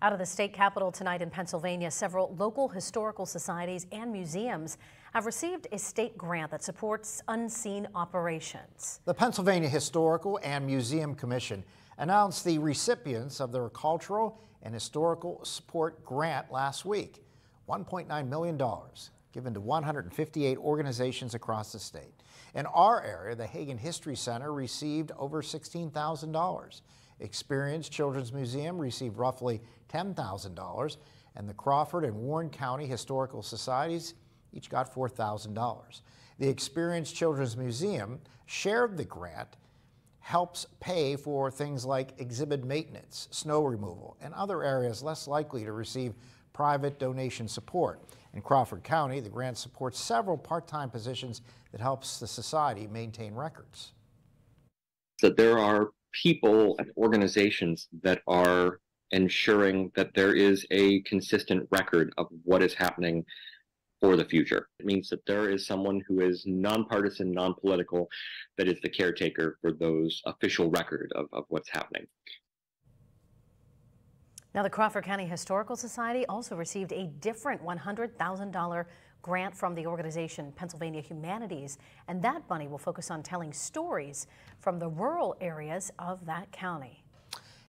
Out of the state capitol tonight in Pennsylvania, several local historical societies and museums have received a state grant that supports unseen operations. The Pennsylvania Historical and Museum Commission announced the recipients of their cultural and historical support grant last week. $1.9 million given to 158 organizations across the state. In our area, the Hagen History Center received over $16,000. Experience Children's Museum received roughly $10,000, and the Crawford and Warren County Historical Societies each got $4,000. The Experience Children's Museum shared the grant, helps pay for things like exhibit maintenance, snow removal, and other areas less likely to receive private donation support. In Crawford County, the grant supports several part-time positions that helps the society maintain records. That there are people and organizations that are ensuring that there is a consistent record of what is happening for the future. It means that there is someone who is nonpartisan, non-political, that is the caretaker for those official record of, of what's happening. Now, the Crawford County Historical Society also received a different $100,000 grant from the organization Pennsylvania Humanities, and that money will focus on telling stories from the rural areas of that county.